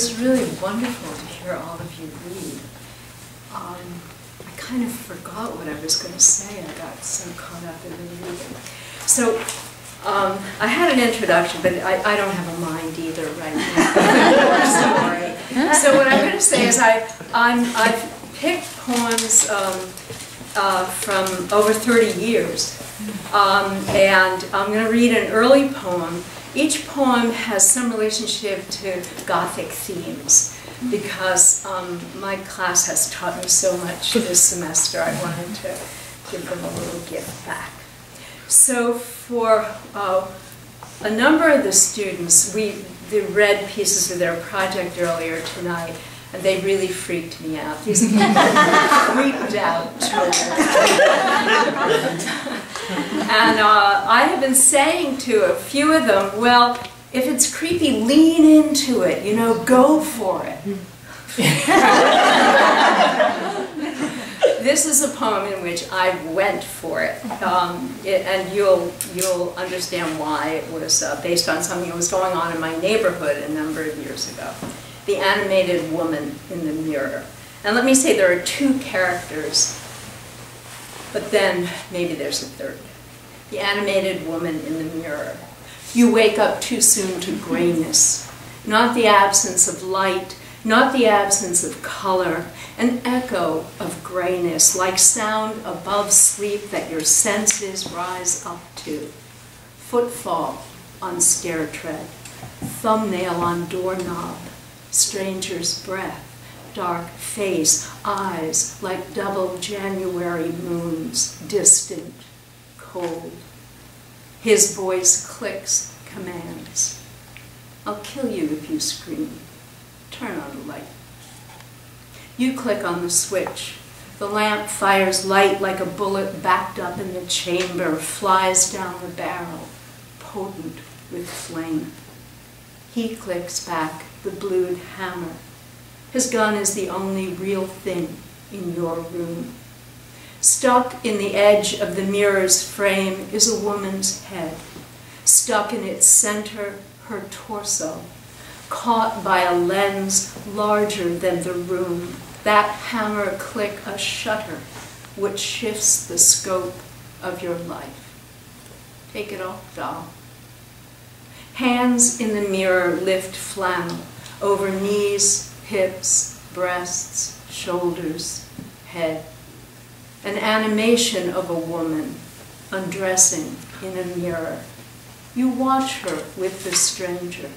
was really wonderful to hear all of you read. Um, I kind of forgot what I was going to say. I got so caught up in the reading. So um, I had an introduction, but I, I don't have a mind either right now. Sorry. So what I'm going to say is I, I'm, I've picked poems um, uh, from over 30 years. Um, and I'm going to read an early poem. Each poem has some relationship to Gothic themes because um, my class has taught me so much this semester. I wanted to give them a little gift back. So for uh, a number of the students, we read pieces of their project earlier tonight, and they really freaked me out. These people freaked out and uh, I have been saying to a few of them, well, if it's creepy, lean into it, you know, go for it. this is a poem in which I went for it, um, it and you'll you'll understand why it was uh, based on something that was going on in my neighborhood a number of years ago. The animated woman in the mirror. And let me say there are two characters, but then maybe there's a third. The animated woman in the mirror. You wake up too soon to grayness, not the absence of light, not the absence of color, an echo of grayness, like sound above sleep that your senses rise up to. Footfall on stair tread, thumbnail on doorknob, stranger's breath, dark face, eyes like double January moons, distant, cold. His voice clicks commands. I'll kill you if you scream. Turn on the light. You click on the switch. The lamp fires light like a bullet backed up in the chamber, flies down the barrel, potent with flame. He clicks back the blued hammer. His gun is the only real thing in your room. Stuck in the edge of the mirror's frame is a woman's head. Stuck in its center, her torso. Caught by a lens larger than the room. That hammer click a shutter which shifts the scope of your life. Take it off, doll. Hands in the mirror lift flannel over knees, hips, breasts, shoulders, head an animation of a woman undressing in a mirror. You watch her with the stranger.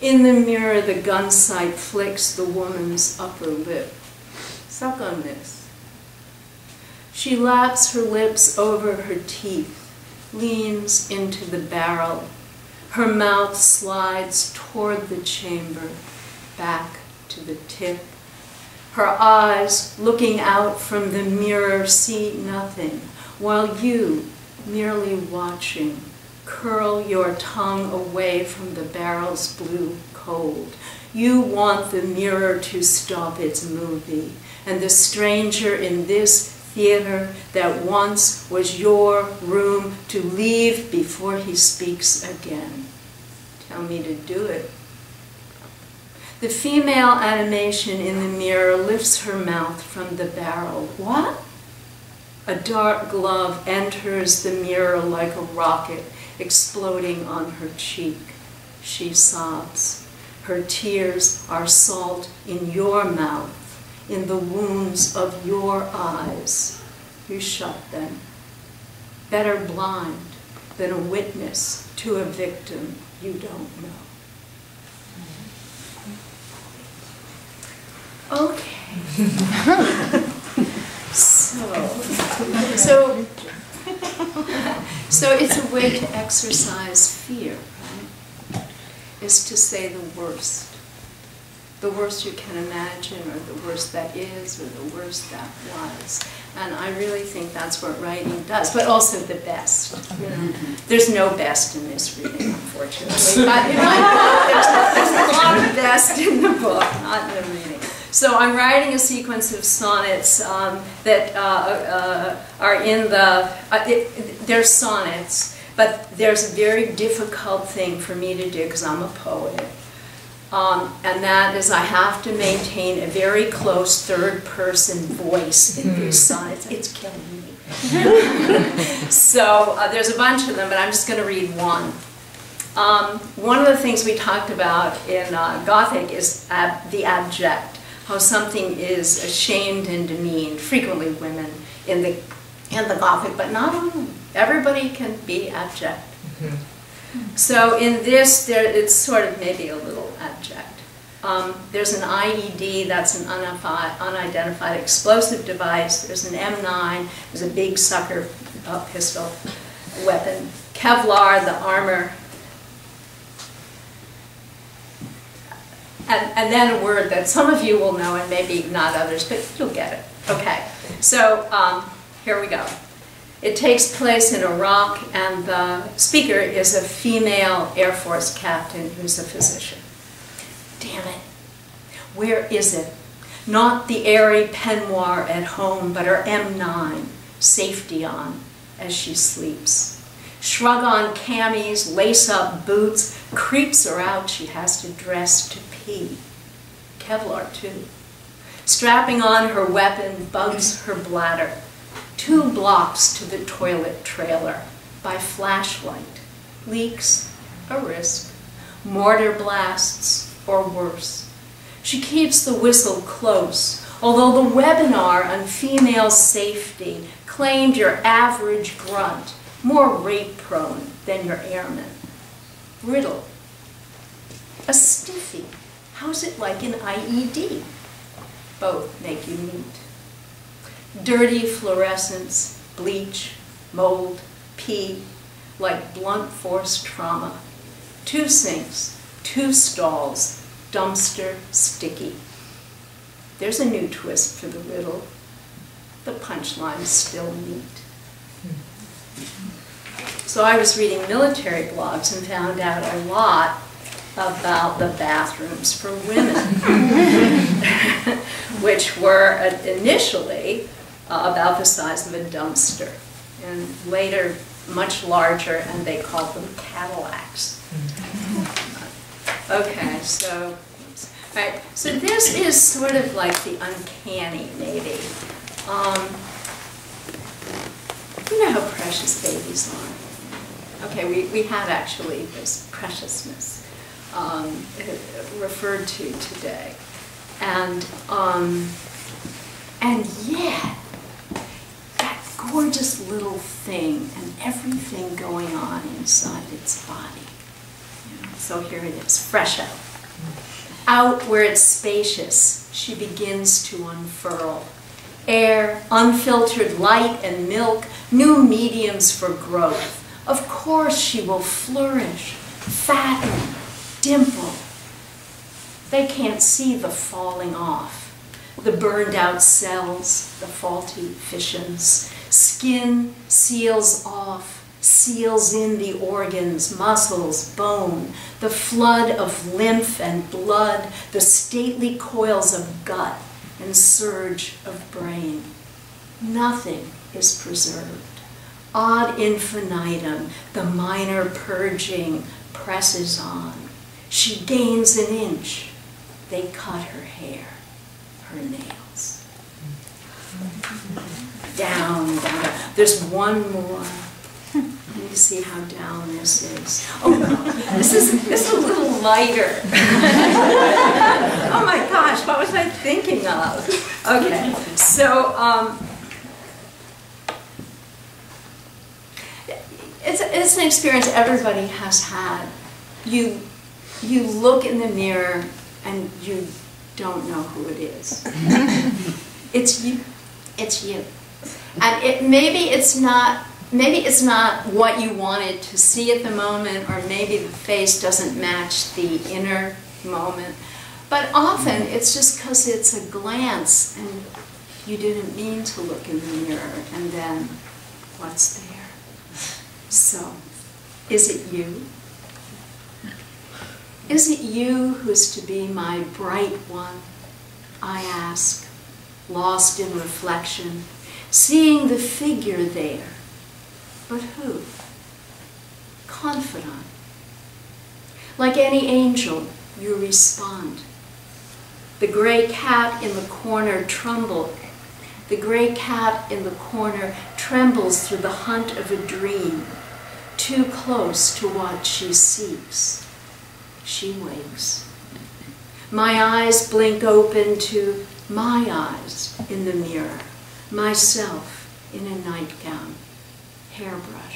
In the mirror, the gun sight flicks the woman's upper lip. Suck on this. She laps her lips over her teeth, leans into the barrel. Her mouth slides toward the chamber, back to the tip her eyes, looking out from the mirror, see nothing, while you, merely watching, curl your tongue away from the barrel's blue cold. You want the mirror to stop its movie, and the stranger in this theater that once was your room to leave before he speaks again. Tell me to do it. The female animation in the mirror lifts her mouth from the barrel. What? A dark glove enters the mirror like a rocket exploding on her cheek. She sobs. Her tears are salt in your mouth, in the wounds of your eyes. You shut them. Better blind than a witness to a victim you don't know. Okay. so, so, so it's a way to exercise fear, right? Is to say the worst. The worst you can imagine, or the worst that is, or the worst that was. And I really think that's what writing does, but also the best. You know? There's no best in this reading, unfortunately. But in my book, there's, there's a lot of best in the book, not in the reading. So I'm writing a sequence of sonnets um, that uh, uh, are in the, uh, it, they're sonnets, but there's a very difficult thing for me to do because I'm a poet. Um, and that is I have to maintain a very close third person voice in these sonnets. It's killing me. so uh, there's a bunch of them, but I'm just going to read one. Um, one of the things we talked about in uh, Gothic is ab the abject, how something is ashamed and demeaned, frequently women in the, in the Gothic, but not only. Everybody can be abject. Mm -hmm. So in this, there, it's sort of maybe a little Um, there's an IED, that's an unidentified explosive device. There's an M9, there's a big sucker uh, pistol weapon. Kevlar, the armor. And, and then a word that some of you will know and maybe not others, but you'll get it. Okay, so um, here we go. It takes place in Iraq, and the speaker is a female Air Force captain who's a physician. Where is it? Not the airy peignoir at home, but her M9, safety on, as she sleeps. Shrug on camis, lace up boots, creeps her out, she has to dress to pee. Kevlar, too. Strapping on her weapon bugs her bladder two blocks to the toilet trailer by flashlight. Leaks, a risk. Mortar blasts, or worse. She keeps the whistle close, although the webinar on female safety claimed your average grunt more rape-prone than your airman. Riddle. A stiffy. How's it like an IED? Both make you neat dirty fluorescence, bleach, mold, pee, like blunt force trauma. Two sinks, two stalls, dumpster, sticky. There's a new twist for the riddle. The punchline's still neat. So I was reading military blogs and found out a lot about the bathrooms for women, which were initially uh, about the size of a dumpster, and later much larger, and they called them Cadillacs. Okay, so, right, so this is sort of like the uncanny, maybe. Um, you know how precious babies are. Okay, we, we had actually this preciousness um, referred to today. And, um, and yet, that gorgeous little thing and everything going on inside its body. So here it is, fresh out. Out where it's spacious, she begins to unfurl. Air, unfiltered light and milk, new mediums for growth. Of course she will flourish, fatten, dimple. They can't see the falling off, the burned out cells, the faulty fissions, Skin seals off, seals in the organs, muscles, bone, the flood of lymph and blood, the stately coils of gut and surge of brain. Nothing is preserved. Ad infinitum, the minor purging presses on. She gains an inch. They cut her hair, her nails down, down, down. There's one more. Let me see how down this is. Oh this is this is a little lighter. oh my gosh, what was I thinking of? Okay, so um, it's it's an experience everybody has had. You you look in the mirror and you don't know who it is. it's you. It's you. And it, maybe it's not maybe it's not what you wanted to see at the moment, or maybe the face doesn't match the inner moment. But often it's just because it's a glance and you didn't mean to look in the mirror, and then what's there? So, is it you? Is it you who's to be my bright one? I ask, lost in reflection seeing the figure there. But who? Confidant. Like any angel, you respond. The gray cat in the corner trembled. The gray cat in the corner trembles through the hunt of a dream, too close to what she seeks. She wakes. My eyes blink open to my eyes in the mirror, myself in a nightgown, hairbrush.